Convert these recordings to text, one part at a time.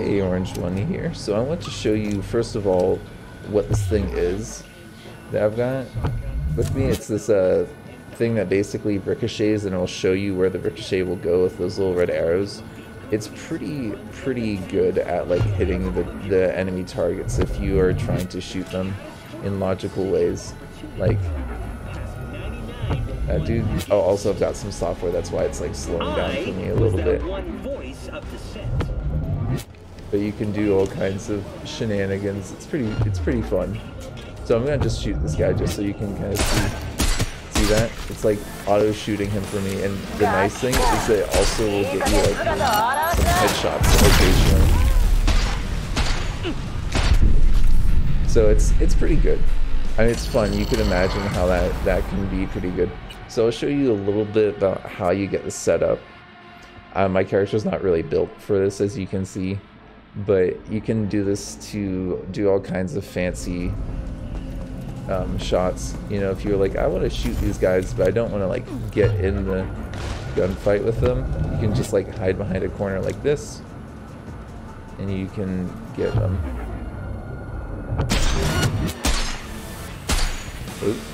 Hey Orange Money here. So I want to show you first of all what this thing is that I've got with me. It's this uh, thing that basically ricochets and it'll show you where the ricochet will go with those little red arrows. It's pretty pretty good at like hitting the, the enemy targets if you are trying to shoot them in logical ways. Like uh, dude, oh also I've got some software that's why it's like slowing down for me a little bit but you can do all kinds of shenanigans. It's pretty it's pretty fun. So I'm gonna just shoot this guy just so you can kind of see see that. It's like auto shooting him for me, and the nice thing is they also will get you like some headshots occasionally. So it's it's pretty good. I mean, it's fun. You can imagine how that that can be pretty good. So I'll show you a little bit about how you get the setup. Uh, my character's not really built for this, as you can see but you can do this to do all kinds of fancy um, shots. You know, if you're like, I want to shoot these guys, but I don't want to like get in the gunfight with them, you can just like hide behind a corner like this, and you can get them. Oops.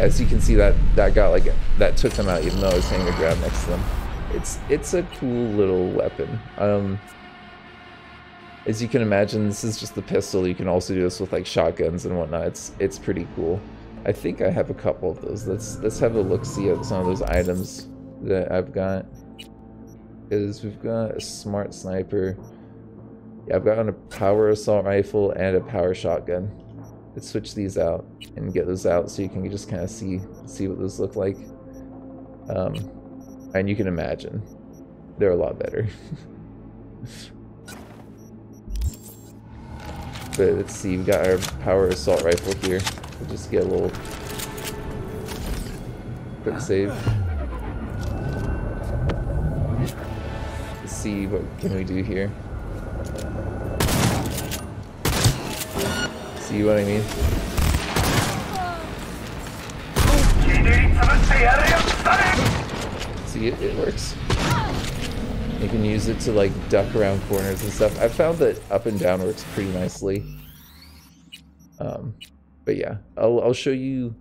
As you can see that that got like that took them out even though I was hanging grab next to them. It's it's a cool little weapon. Um, as you can imagine, this is just the pistol. You can also do this with like shotguns and whatnot. It's it's pretty cool. I think I have a couple of those. Let's let's have a look see at some of those items that I've got. Is we've got a smart sniper. Yeah, I've got a power assault rifle and a power shotgun. Let's switch these out and get those out so you can just kind of see see what those look like. Um, and you can imagine they're a lot better. but let's see, we've got our power assault rifle here. We'll just get a little quick save. Let's see what can we do here. See what I mean? See, it, it works. You can use it to like duck around corners and stuff. I found that up and down works pretty nicely. Um, but yeah, I'll, I'll show you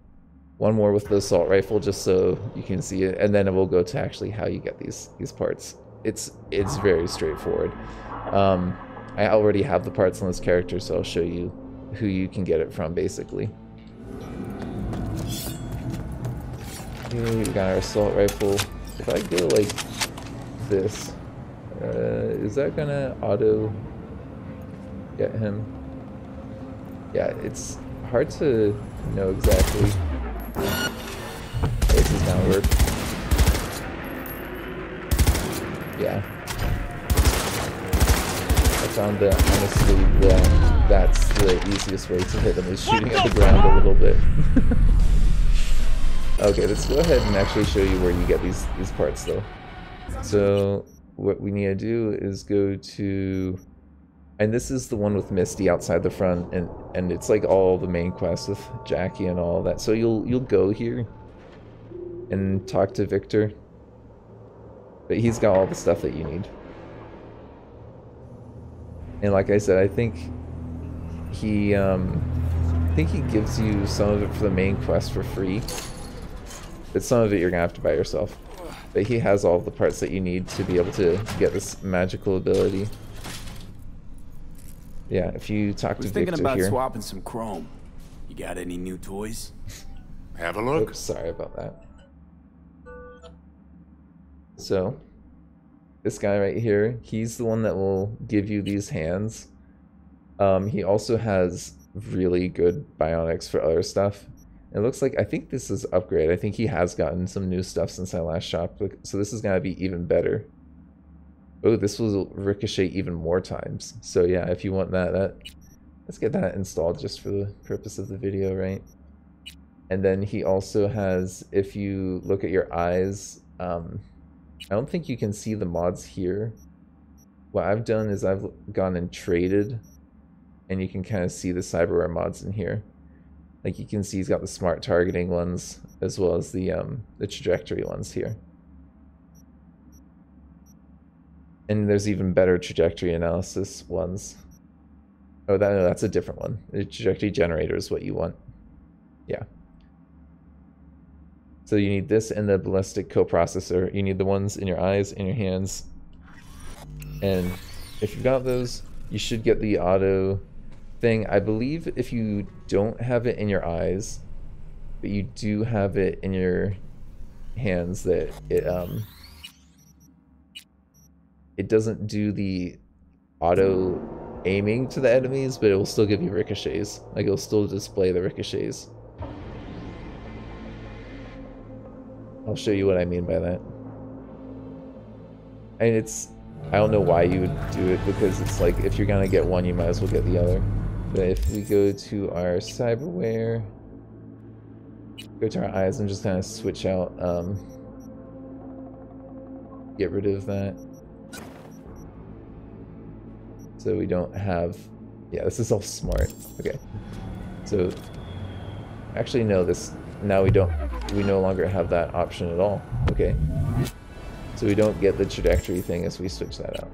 one more with the assault rifle just so you can see it, and then we'll go to actually how you get these these parts. It's it's very straightforward. Um, I already have the parts on this character, so I'll show you who you can get it from, basically. We got our assault rifle. If I go like this, uh, is that gonna auto get him? Yeah, it's hard to know exactly. This is gonna work. Yeah. I found that honestly that that's the easiest way to hit them is shooting at the ground a little bit. okay, let's go ahead and actually show you where you get these, these parts though. So what we need to do is go to and this is the one with Misty outside the front and and it's like all the main quests with Jackie and all that. So you'll you'll go here and talk to Viktor. But he's got all the stuff that you need. And like I said, I think he, um, I think he gives you some of it for the main quest for free. But some of it you're gonna have to buy yourself. But he has all the parts that you need to be able to get this magical ability. Yeah, if you talk to Viktor here. thinking about here. swapping some chrome. You got any new toys? Have a look. Oops, sorry about that. So, this guy right here, he's the one that will give you these hands. Um, he also has really good bionics for other stuff. It looks like, I think this is upgrade. I think he has gotten some new stuff since I last shopped. So this is going to be even better. Oh, this will ricochet even more times. So yeah, if you want that, that let's get that installed just for the purpose of the video, right? And then he also has, if you look at your eyes, um, I don't think you can see the mods here. What I've done is I've gone and traded and you can kind of see the cyberware mods in here. Like you can see he's got the smart targeting ones as well as the um, the trajectory ones here. And there's even better trajectory analysis ones. Oh, that, no, that's a different one. The trajectory generator is what you want. Yeah. So you need this and the ballistic coprocessor. You need the ones in your eyes, in your hands. And if you've got those, you should get the auto thing. I believe if you don't have it in your eyes, but you do have it in your hands, that it um it doesn't do the auto aiming to the enemies, but it will still give you ricochets. Like it'll still display the ricochets. I'll show you what I mean by that. And it's I don't know why you would do it because it's like if you're gonna get one you might as well get the other. But if we go to our cyberware go to our eyes and just kind of switch out um, get rid of that. So we don't have yeah this is all smart. Okay. So actually no this now we don't we no longer have that option at all. Okay. So we don't get the trajectory thing as we switch that out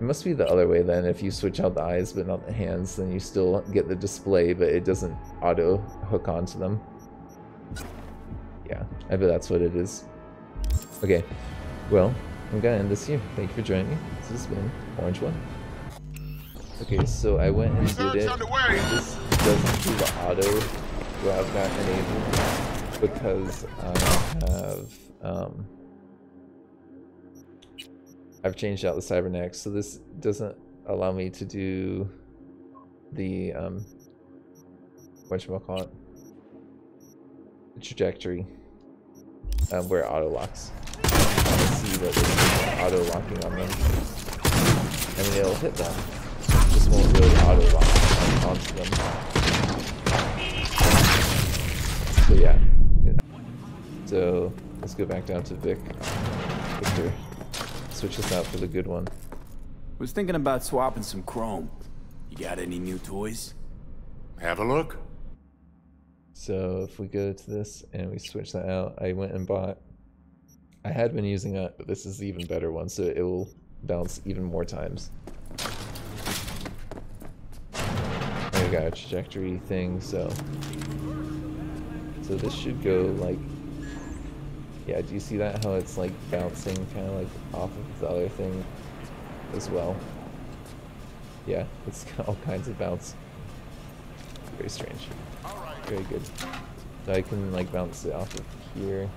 it must be the other way then. If you switch out the eyes but not the hands then you still get the display but it doesn't auto hook onto them. Yeah I bet that's what it is. Okay well I'm gonna end this here. Thank you for joining me. This has been Orange One. Okay, so I went and did it. This doesn't do the auto I've got enabled because I have um, I've changed out the Cybernex, so this doesn't allow me to do the um, what you call it, the trajectory um, where it auto locks. I see that there's auto locking on them. I mean, it'll hit them just won't really auto lock onto them. So yeah. yeah. So let's go back down to Vic. Viktor. Switch this out for the good one. Was thinking about swapping some chrome. You got any new toys? Have a look. So if we go to this and we switch that out, I went and bought. I had been using it, but this is the even better one, so it will bounce even more times. I got a trajectory thing, so so this should go like yeah, do you see that how it's like bouncing kind of like off of the other thing as well? Yeah, it's got all kinds of bounce. Very strange. Very good. So I can like bounce it off of here,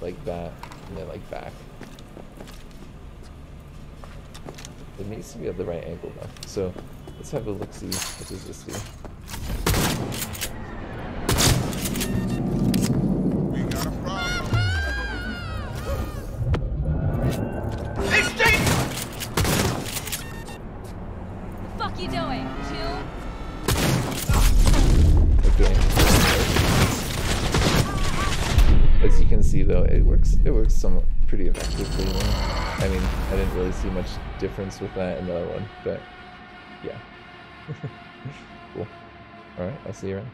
like that, and then like back. It needs to be at the right angle though. So let's have a look see. What does this do? See though, it works it works somewhat pretty effectively. I mean, I didn't really see much difference with that and the other one, but yeah. cool. Alright, I'll see you around.